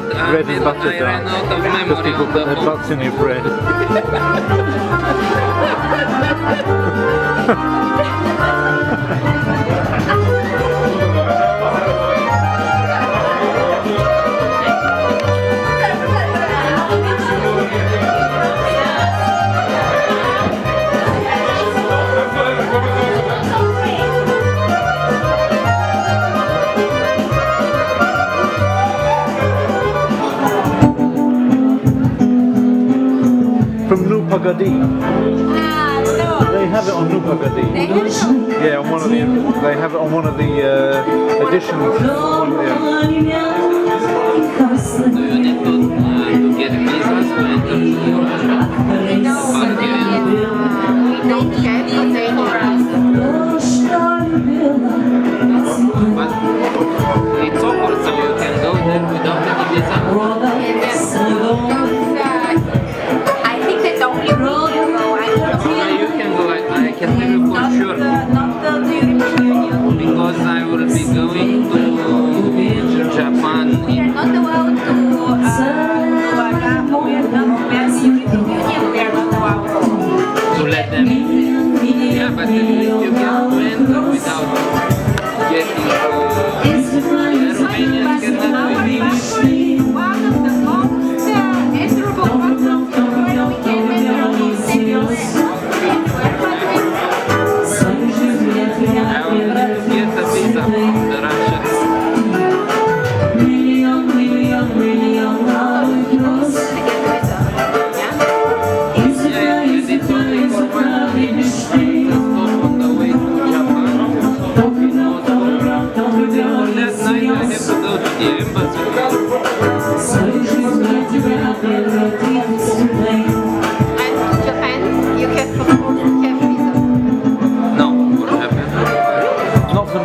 butter I ran out of Because people put the their butts in your bread. From Nu, Pogodi. They have it on Nu, Pogodi. Yeah, on one of the they have it on one of the uh, editions. One of the, you. Uh, but Japan you have cab visa. No, what happened? Not for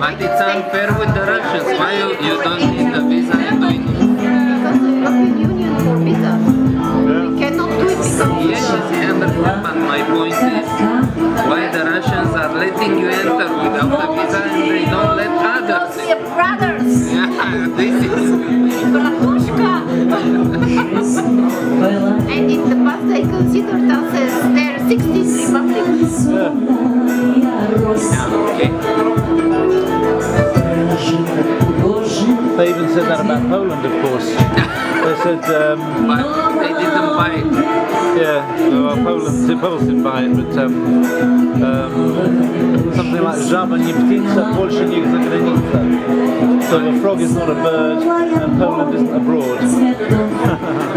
But it's unfair with the Russians. Why you, you don't need because Yes, yes, but my point is why the Russians are letting you enter without a visa and they don't let others brothers. Yeah, this is said, um, they didn't buy it. yeah, well, Poland, Poland didn't buy it, but um, um, something like Żaba nie ptica, Polsza nie za granica. So a frog is not a bird, and Poland isn't abroad.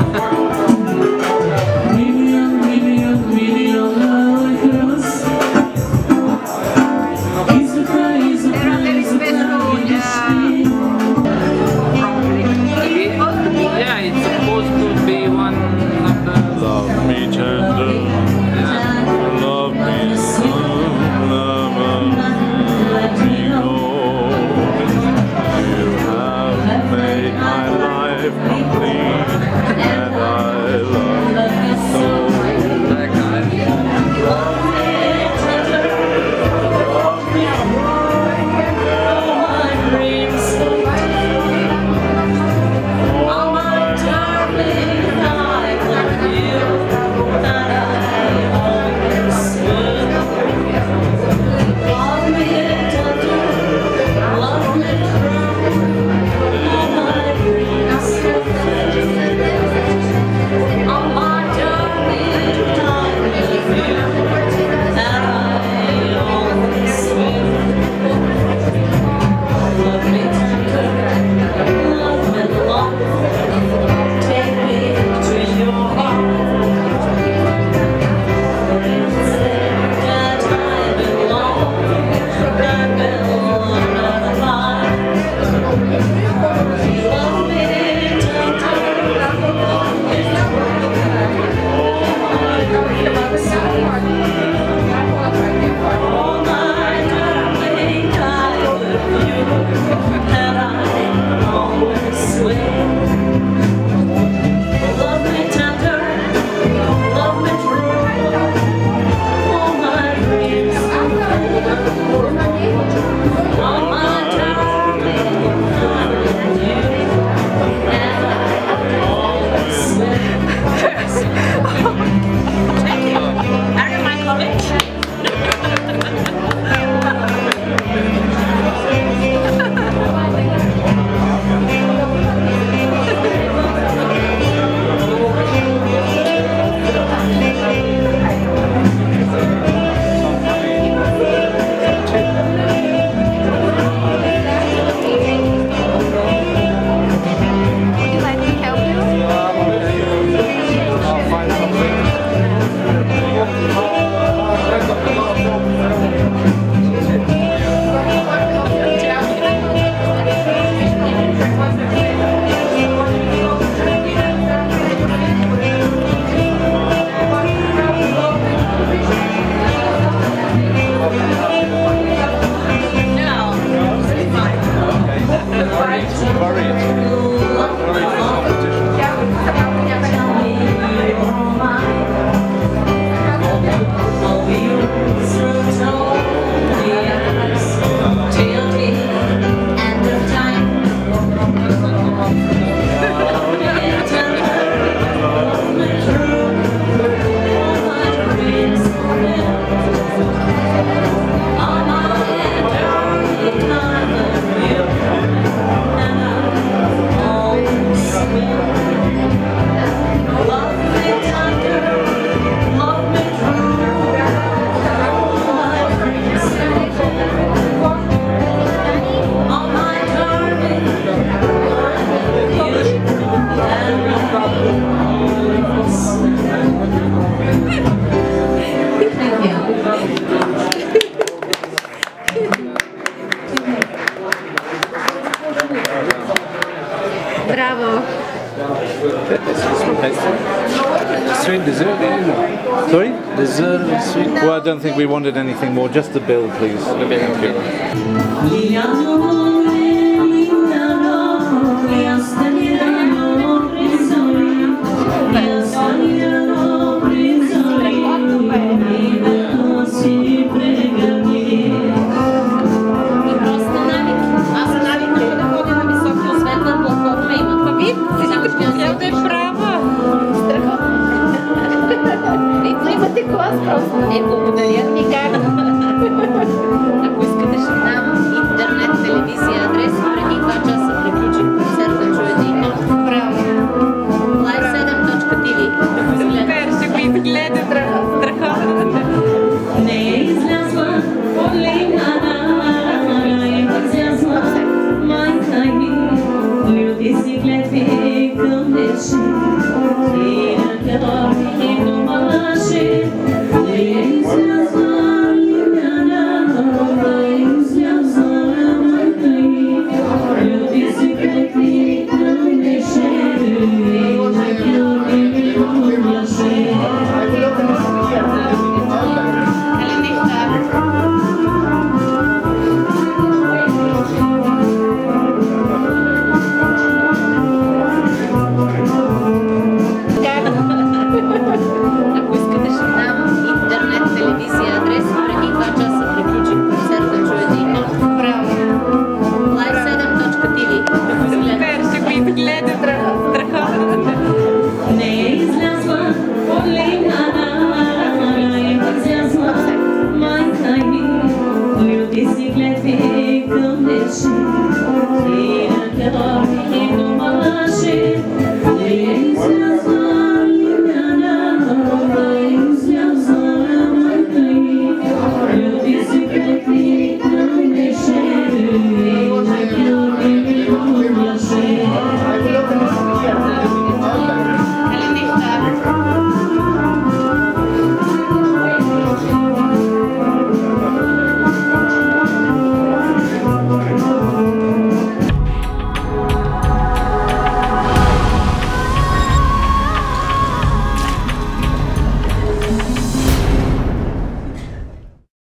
Bravo. Sweet dessert, no. Sorry? Dessert, sweet. Well, I don't think we wanted anything more. Just the bill, please. Thank you. Thank you.